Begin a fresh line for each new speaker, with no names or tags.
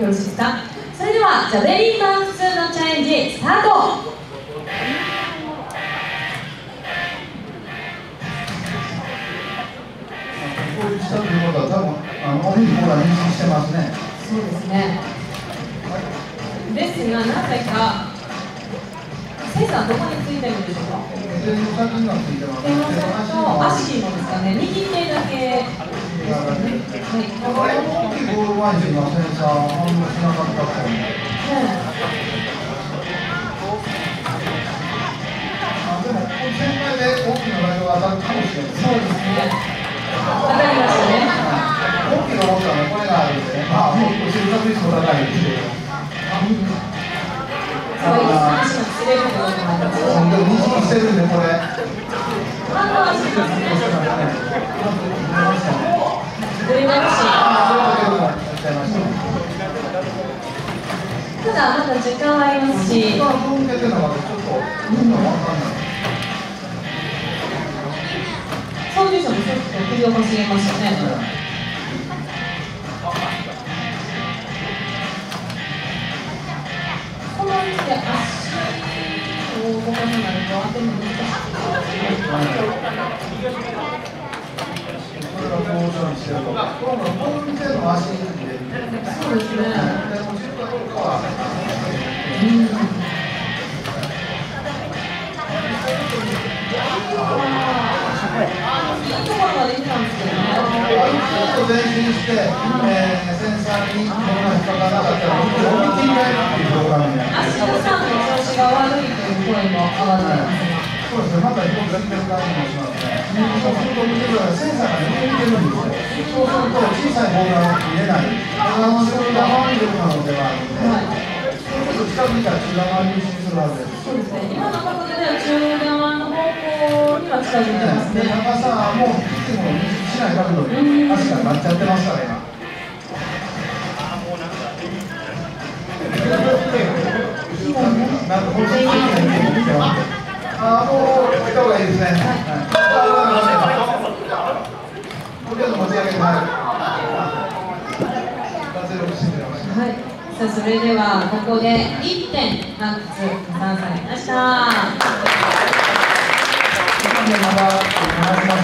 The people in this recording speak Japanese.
よろしいですかそれではじゃあベリーマン普通のチャレンジスタート。
したということは多分あの本人も認識してますね。
そうですね。ですがなぜかセンサーどこについてるんでしょうか？
手の先にはついてます。
手の先と足もですかね。右手だけ
大きいボールワインのセンサー反応しなかったからね。あでもこの先輩で大きなライトが当たるかもしれない。
そうですね当たりましたね
大きな思ったらこれがあるんでね。まあもう後ろ確率も高いですけど。
そういう話もすれることもあります
でも認識してるんでこれ。
反応はしますねずれましただまだ時間はありますし操縦者もちょっと首をかしげましたねこの位置で足を動かさないと当ても難しいそうですねいいところまで来たんですけどね
前進して、えー、センサーに物が引っかなかったら、思いっきり変えるっていうプログラムになって
足田さんの調子が悪いという声も
そうですね、また一つ全然感じもしますね。そうすると見てください、センサーが横に出るんですよ。そうすると小さいボールが見えない。中の仕事が回りる可能性があるんで、
はい
ちょっと近づいたら中段回りにするはずです。
そうですね今の角度では中側の方向には近づいてます、ね
高さもういつも認識しない角度に足がなっちゃってますから、今。なんか、こっちに来てるあ、もう、置いた方がいいですね。はい。もうちょっと持ち上げて、
さあそれではここで1点満喫くだされました
で、まだ、話します